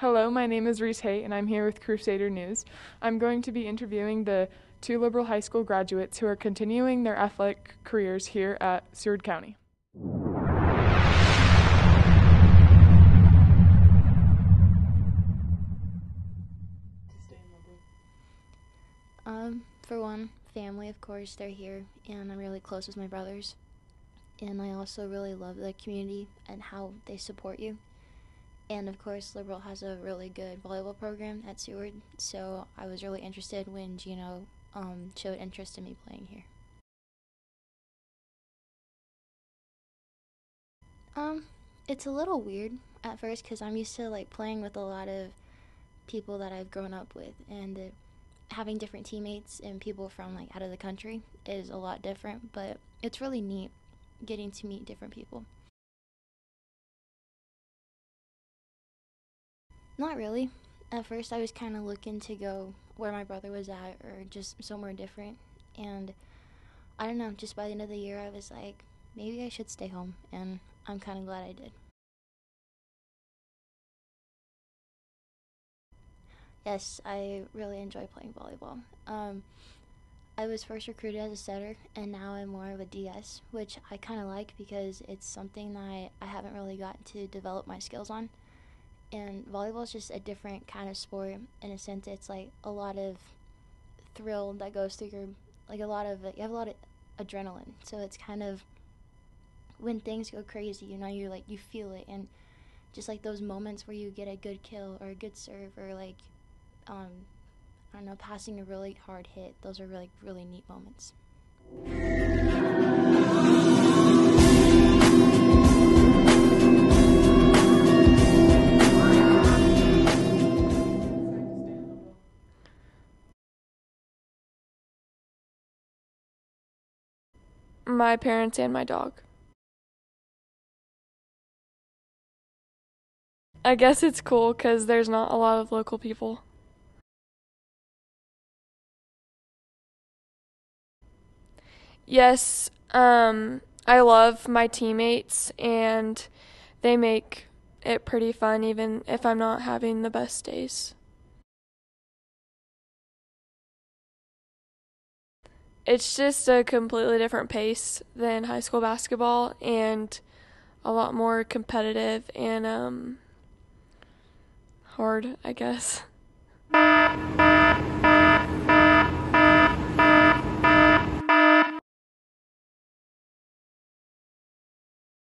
Hello, my name is Reese Haight, and I'm here with Crusader News. I'm going to be interviewing the two liberal high school graduates who are continuing their athletic careers here at Seward County. Um, for one, family, of course, they're here, and I'm really close with my brothers. And I also really love the community and how they support you. And of course, Liberal has a really good volleyball program at Seward, so I was really interested when Gino um, showed interest in me playing here. Um, it's a little weird at first because I'm used to like playing with a lot of people that I've grown up with, and having different teammates and people from like out of the country is a lot different. But it's really neat getting to meet different people. Not really. At first, I was kind of looking to go where my brother was at or just somewhere different. And I don't know, just by the end of the year, I was like, maybe I should stay home. And I'm kind of glad I did. Yes, I really enjoy playing volleyball. Um, I was first recruited as a setter, and now I'm more of a DS, which I kind of like because it's something that I, I haven't really gotten to develop my skills on. And volleyball is just a different kind of sport in a sense. It's like a lot of thrill that goes through your, like a lot of you have a lot of adrenaline. So it's kind of when things go crazy, you know, you're like you feel it, and just like those moments where you get a good kill or a good serve or like um, I don't know, passing a really hard hit. Those are really, really neat moments. My parents and my dog. I guess it's cool because there's not a lot of local people. Yes, um, I love my teammates and they make it pretty fun even if I'm not having the best days. It's just a completely different pace than high school basketball and a lot more competitive and um, hard, I guess.